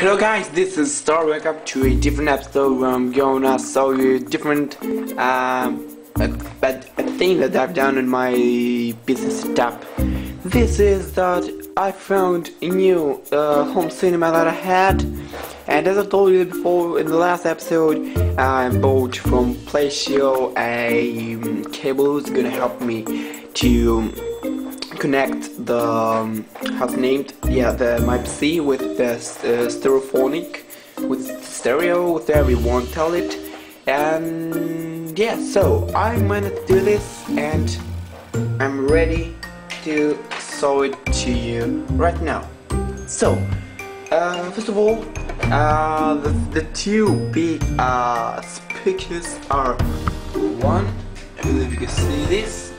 Hello guys, this is Star. Welcome to a different episode where I'm gonna show you different um, a, a, thing that I've done in my business setup. This is that I found a new uh, home cinema that I had and as I told you before in the last episode I bought from Plaisio a um, cable that's gonna help me to connect the um, how's named yeah the my PC with the uh, stereophonic with stereo whatever you want tell it. And yeah so I'm gonna do this and I'm ready to show it to you right now. So uh, first of all uh, the, the two big uh, speakers are one I believe you can see this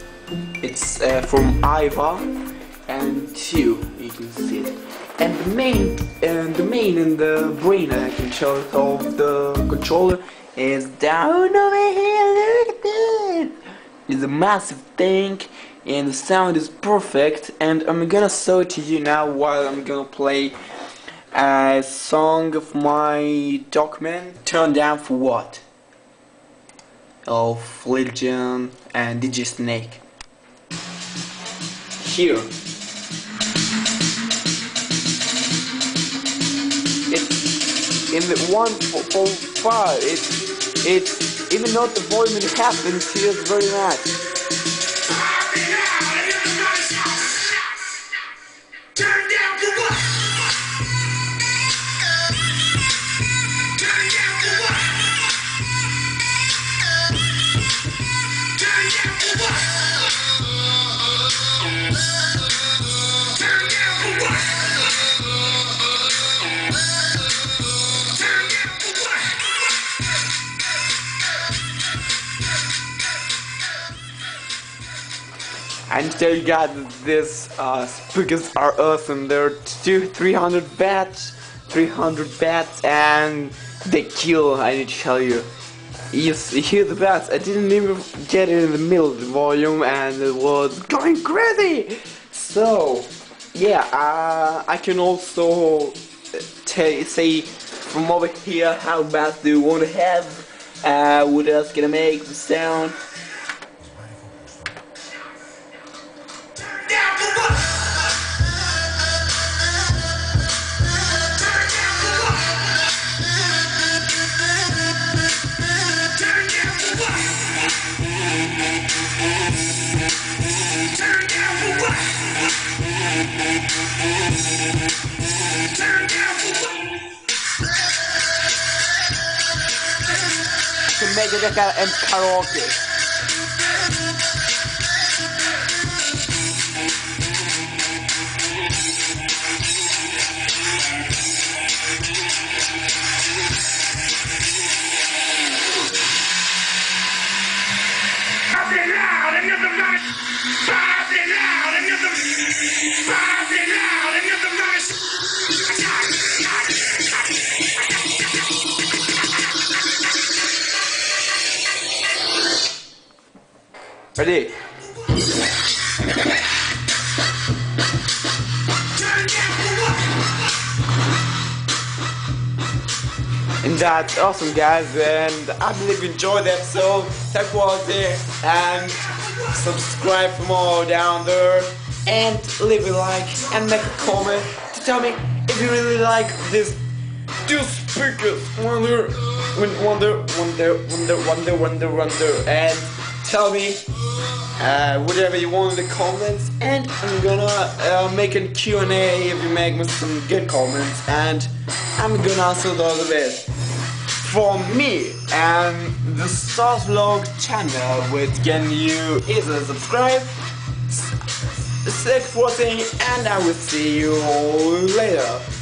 it's uh, from Iva and two you can see. It and the main and the main and the brain I can show of the controller is down. Over here look at this it's a massive thing and the sound is perfect and I'm gonna show it to you now while I'm gonna play a song of my document turn down for what of Lil Jon and DJ Snake here. It's in the 1.5. It's it's even though the volume it happens feels very much. And tell you guys this uh, speakers are awesome. They're two, 300 bats, 300 bats, and they kill. I need to tell you. You hear the bats. I didn't even get it in the middle of the volume, and it was going crazy. So, yeah, uh, I can also say from over here how bats do you want to have. Uh, what else gonna make the sound? To make it like a um, karaoke. Ready? And that's awesome guys and I believe you enjoyed the episode. Thank for watching and subscribe for more down there and leave a like and make a comment to tell me if you really like this two speakers wonder wonder wonder wonder wonder wonder wonder and tell me uh, whatever you want in the comments. And I'm gonna uh, make a Q&A if you make me some good comments. And I'm gonna answer those of it for me and the Stars Vlog channel which can you either subscribe. Stick for watching and I will see you later